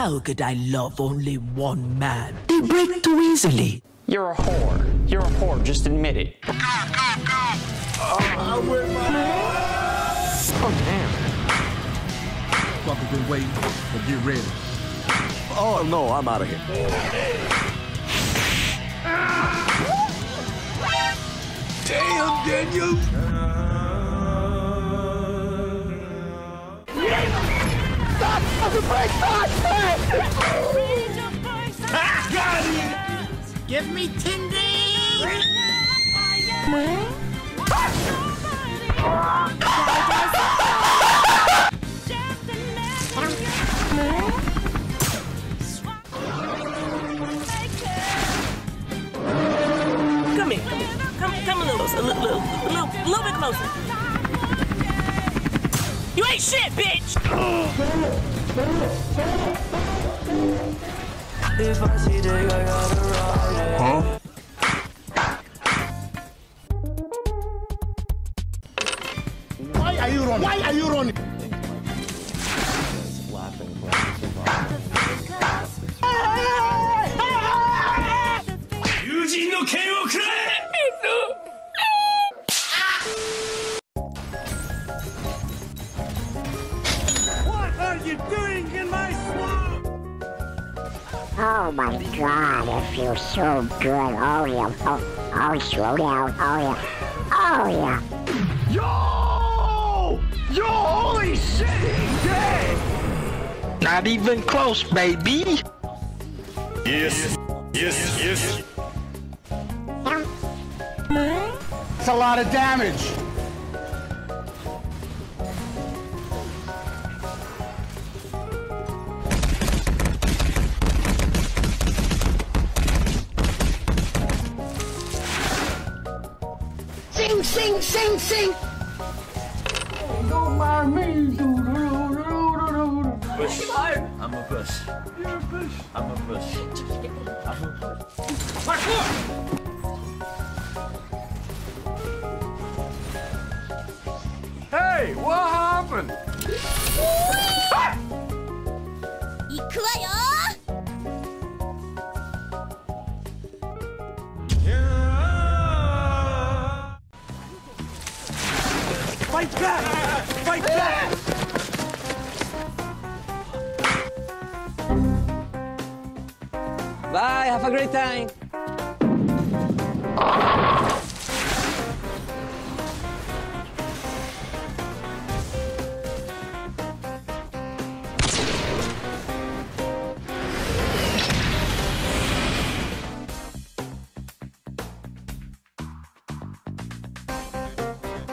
How could I love only one man? They break too easily. You're a whore. You're a whore. Just admit it. Oh, oh, damn. Fuckers been waiting, but get ready. Oh, no, I'm out of here. Damn, Daniel! Give me Tindy! Come here, come here. Come, come a little a little, little, a little, a little bit closer. You ain't shit, bitch! Why are you running? Why are you running? Oh my god, it feels so good. Oh yeah. Oh, oh slow down. Oh yeah. Oh yeah. Yo! Yo, holy shit, he's dead! Not even close, baby. Yes, yes, yes. It's a lot of damage. Sing, sing, sing, sing. Don't mind me. I'm a puss. You're a puss. I'm a puss. I'm a puss. Hey, what happened? Fight back! Fight back! Bye. Have a great time.